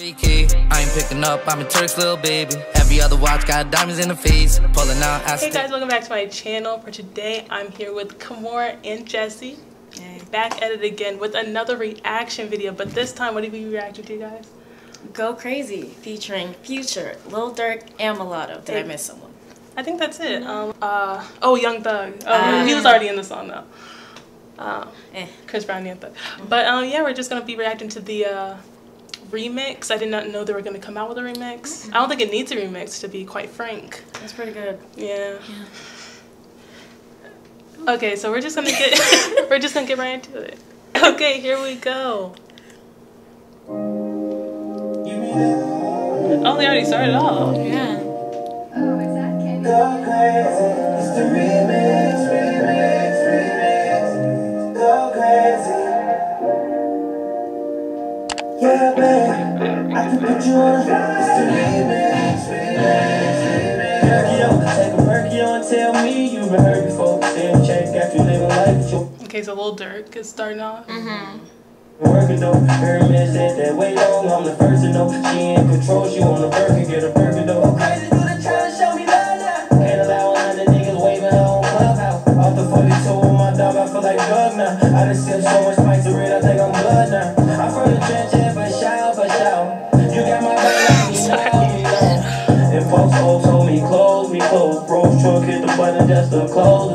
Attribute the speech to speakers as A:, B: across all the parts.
A: I ain't picking up, I'm a Turk's little baby. Every other watch got diamonds in the face. Pulling out,
B: Hey guys, welcome back to my channel. For today, I'm here with Kimora and Jesse.
C: Yay.
B: Back at it again with another reaction video. But this time, what are we reacting to, guys?
C: Go Crazy featuring Future, Lil Durk, and Mulatto. Did I miss someone?
B: I think that's it. Um, uh, oh, Young Thug. Oh,
C: Ah.
B: he was already in the song though. Um,
C: Eh.
B: Chris Brown, Young Thug. But um, yeah, we're just gonna be reacting to the uh, remix. I did not know they were gonna come out with a remix. I don't think it needs a remix, to be quite frank.
C: That's pretty good.
B: Yeah. Okay, so we're just gonna get we're just gonna get right into it. Okay, here we go. Oh, they already started off.
C: Yeah.
D: Oh, is that Kenny?
E: Yeah, babe. I can put you on. It's the remix, remix. Take a Mercury and tell me you been hurt before. Then check after you living life
B: Okay, so Lil Durk is starting off. Mm-hmm.
E: Working though, Hermes said that way long, I'm the first to know. She in control, she wanna work and get a burger though.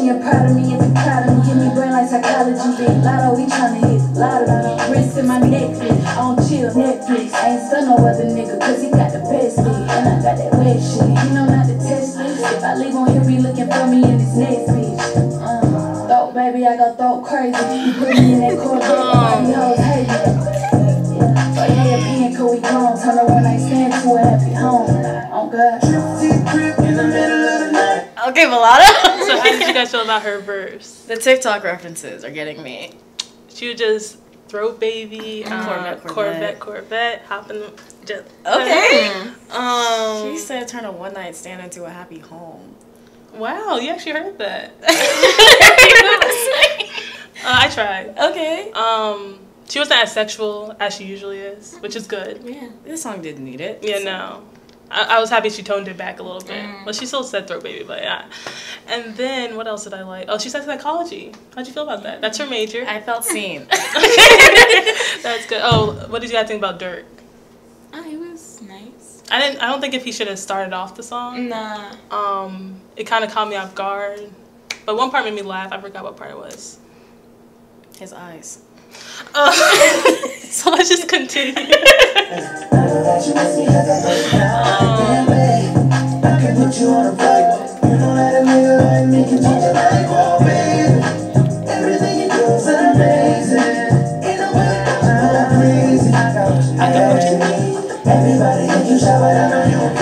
F: Gucci and proud of me he proud of me. Give me brain like psychology. Lotto, we tryna hit lotto. Wrist in my necklace, on chill Netflix. I ain't stun no other nigga, cause he got the best dick. And I got that wet shit. You know not to test this. If I leave on here, be looking for me in this next bitch. Uh, throat, baby, I go throat crazy. You put me in that Corvette, these hoes hate me. Yeah, so yeah, opinion, cause we grown. Turn one night stand to a happy home. Oh God.
E: of the night.
C: Okay, Mulatto.
B: So how did you guys feel about her verse?
C: the TikTok references are getting me.
B: She would just throat baby, uh,
C: Corvette,
B: Corvette,
C: Corvette.
B: Corvette, hop in the just
C: Okay.
B: Um
C: She said turn a one night stand into a happy home.
B: Wow, you actually heard that. Uh, I tried.
C: okay.
B: Um, she wasn't as sexual as she usually is, which is good.
C: Yeah, this song didn't need it.
B: Yeah, no. I, I was happy she toned it back a little bit. Well, she still said throat baby, but yeah. And then what else did I like? Oh, she said psychology. How'd you feel about that? That's her major.
C: I felt seen.
B: That's good. Oh, what did you guys think about Durk?
G: Oh, it was nice.
B: I didn't. I don't think if he should have started off the song.
G: Nah.
B: Um, it kind of caught me off guard. But one part made me laugh. I forgot what part it was.
C: His eyes.
B: Uh, so let's just continue.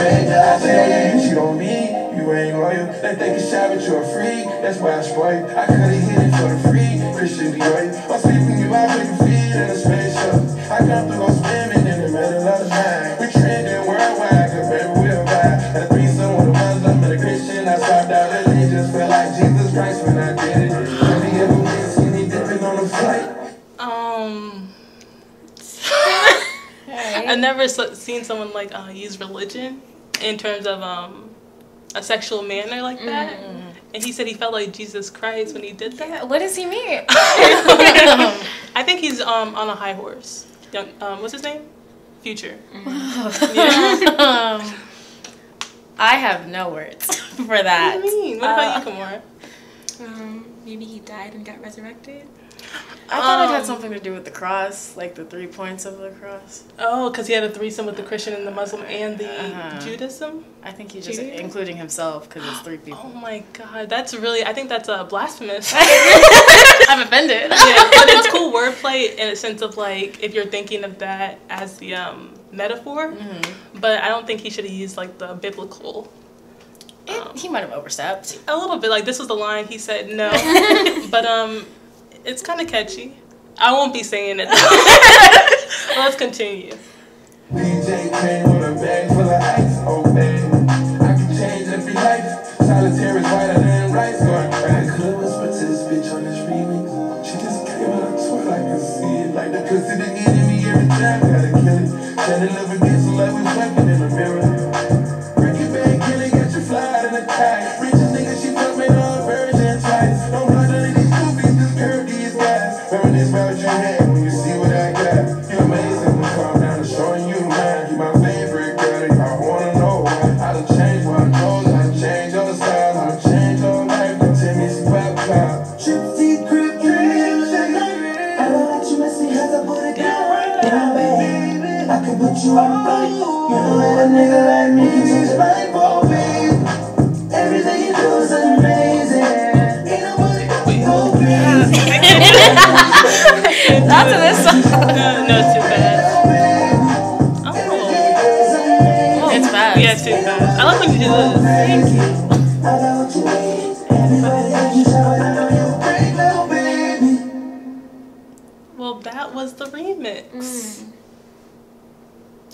E: know you're great, oh.
H: You on me, you ain't loyal. They think it's shy, but you're a freak. That's why I spoil you. I could've hit it for the free. Christian Dior. I'm sleeping you out, take a feet in a spaceship. I come through, go swimming in the middle of the night. We trending worldwide, cause baby, we'll vibe. Had a threesome with a Muslim and a Christian. I swapped out religions, felt like Jesus Christ when I
B: never seen someone like uh, use religion in terms of um, a sexual manner like that. And he said he felt like Jesus Christ when he did that.
C: What does he mean?
B: I think he's um, on a high horse. Young, um, what's his name? Future. Yeah.
C: um, I have no words for that.
B: what do you mean? What about
C: Uh,
B: you, Kamora?
G: Um, maybe he died and got resurrected.
C: I thought it had
B: Um,
C: something to do with the cross, like the three points of the cross.
B: Oh, because he had a threesome with the Christian and the Muslim and the
C: Uh-huh.
B: Judaism.
C: I think he just
B: Judaism?
C: including himself because it's three people.
B: Oh my God, that's really. I think that's uh, blasphemous. I'm
C: offended.
B: yeah, but it's cool wordplay in a sense of like if you're thinking of that as the um, metaphor.
C: Mm-hmm.
B: But I don't think he should have used like the biblical.
C: It- he might have overstepped.
B: A little bit like this was the line he said no, but um, it's kind of catchy. I won't be saying it. Let's continue.
H: DJ came with a bag full of ice, oh baby. I can change every life. Solitaire is whiter than rice. Going back. Could whisper to this bitch on this remix. She just came and I swear I can see it. Like the pussy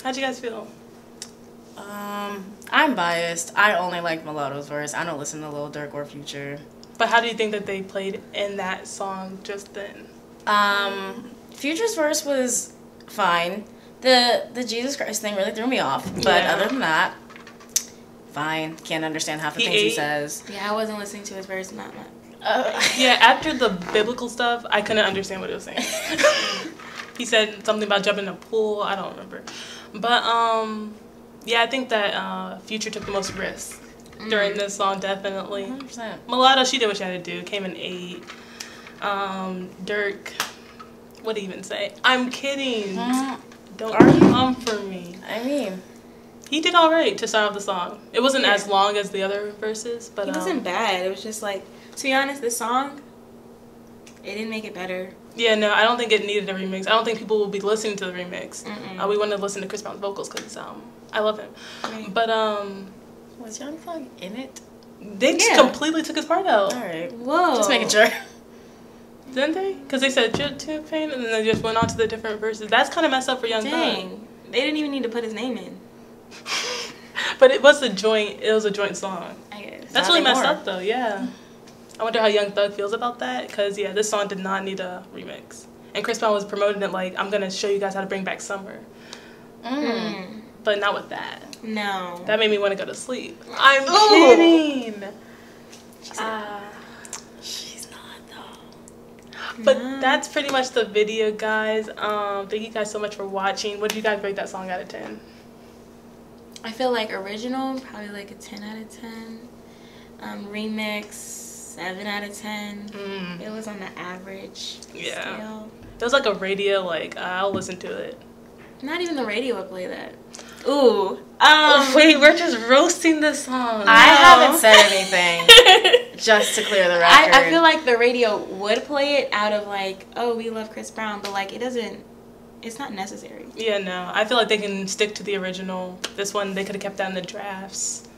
B: How'd you guys feel?
C: Um, I'm biased. I only like Mulatto's verse. I don't listen to Lil Durk or Future.
B: But how do you think that they played in that song just then?
C: Um, Future's verse was fine. The the Jesus Christ thing really threw me off. But
B: Yeah.
C: other than that, fine. Can't understand half the
B: He
C: things he says.
G: Yeah, I wasn't listening to his verse not much.
C: Uh,
B: Yeah, after the biblical stuff, I couldn't understand what he was saying. he said something about jumping in a pool. I don't remember. But um, yeah, I think that uh, Future took the most risk during this song, definitely.
C: 100%.
B: Mulatto, she did what she had to do. Came in eight. Um, Durk, what do you even say? I'm kidding.
C: Mm,
B: Don't
C: Are
B: come for me.
C: I mean,
B: He did all right to start off the song. It wasn't as long as the other verses, but
G: It
B: um,
G: wasn't bad. It was just like, to be honest, this song, it didn't make it better.
B: Yeah, no, I don't think it needed a remix. I don't think people will be listening to the remix.
G: Mm-mm.
B: Uh, we want to listen to Chris Brown's vocals because um, I love him.
G: Right.
B: But um,
C: was Young Thug in it?
B: they just completely took his part out,
C: All right.
G: Whoa.
C: Just making sure.
B: didn't they? Because they said "Jet to pain" and then they just went on to the different verses. That's kind of messed up for Young Thug.
G: Dang. They didn't even need to put his name in.
B: But it was a joint. It was a joint song.
G: I guess.
B: That's
C: Not
B: really messed up though. Yeah. I wonder how Young Thug feels about that. Because yeah, this song did not need a remix. And Chris Brown was promoting it like, "I'm gonna show you guys how to bring back summer,"
C: Mm.
B: but not with that.
G: No.
B: That made me want to go to sleep. I'm
G: Ooh.
B: kidding. Uh,
C: She's not though.
B: but
G: Mm.
B: that's pretty much the video, guys. Um, thank you guys so much for watching. What did you guys rate that song out of ten?
G: I feel like original, probably like a 10 out of 10. Um, remix, 7 out of 10.
B: Mm.
G: It was on the average
B: Yeah.
G: scale.
B: It was like a radio. Like I'll listen to it.
G: Not even the radio would play that. Ooh. Um,
B: wait, we're just roasting the song.
C: I haven't said anything. Just to clear the record.
G: I, I feel like the radio would play it out of like, oh, we love Chris Brown, but like it doesn't, it's not necessary.
B: Yeah, no. I feel like they can stick to the original. This one, they could have kept down the drafts.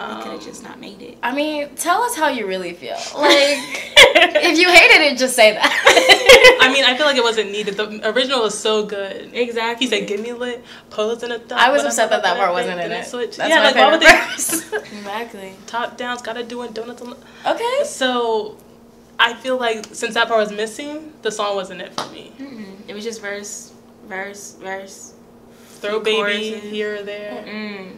G: They could
B: Um,
G: have just not made it.
C: I mean, tell us how you really feel. Like, if you hated it, just say that.
B: I mean, I feel like it wasn't needed. The original was so good.
G: Exactly.
B: He said, "Give me lit, pose in a thought."
C: I was upset that that part wasn't in it.
B: Switch.
C: That's
B: yeah,
C: my
B: like why would they?
C: verse.
G: Exactly.
B: Top downs, gotta do it. Donuts. On the...
C: okay.
B: So, I feel like since that part was missing, the song wasn't it for me.
G: Mm-mm. It was just verse, verse, verse.
B: Throw baby
G: choruses.
B: here or there,
G: Mm.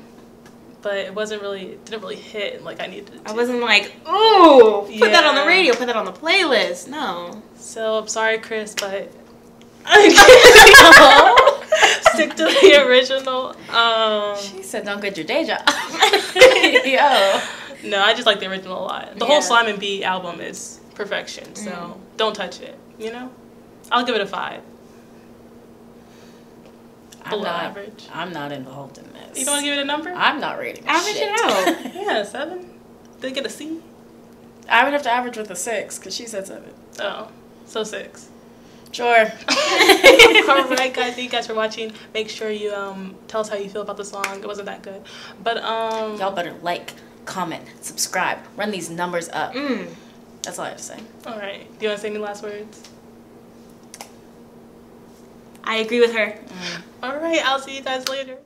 B: But it wasn't really it didn't really hit like I needed to.
G: I wasn't like, ooh, put that on the radio, put that on the playlist. No.
B: So I'm sorry, Chris, but I can't stick to the original. Um,
C: She said, "Don't get your day job." Yo.
B: no, I just like the original a lot. The
G: Yeah.
B: whole Slime and B album is perfection. So
G: Mm.
B: don't touch it. You know, I'll give it a five.
C: I'm
B: Below
C: not.
B: average.
C: I'm not involved in this.
B: You don't want to give it a number?
C: I'm not rating.
G: Average
C: shit.
G: it out.
B: yeah, seven. Did it get a C?
C: I would have to average with a six because she said seven.
B: Oh, So six.
C: Sure.
B: All right, guys. Thank you guys for watching. Make sure you um tell us how you feel about the song. It wasn't that good, but um.
C: Y'all better like, comment, subscribe, run these numbers up.
G: Mm.
C: That's all I have to say.
B: All right. Do you want to say any last words?
G: I agree with her. Mm.
B: All right. I'll see you guys later.